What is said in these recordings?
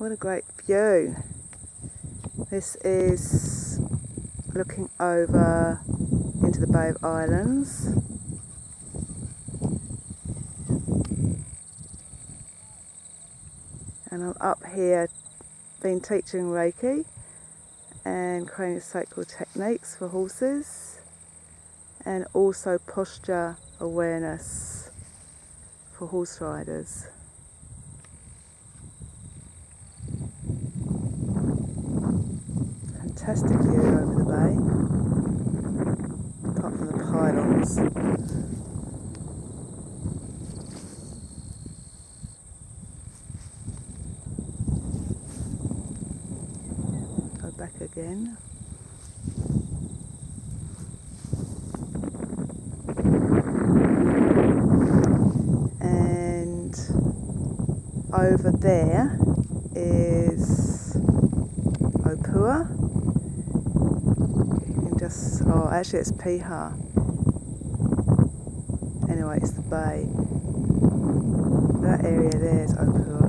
what a great view. This is looking over into the Bay of Islands. And I'm up here been teaching Reiki and craniosacral techniques for horses and also posture awareness for horse riders. Fantastic view over the bay, apart from the pylons. Go back again. And over there is Opua. Oh, actually, it's Paihia. Anyway, it's the bay. That area there is Opua.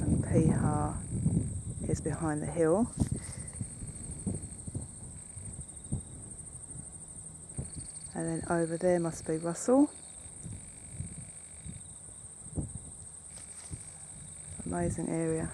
And Paihia is behind the hill. And then over there must be Russell. Amazing area.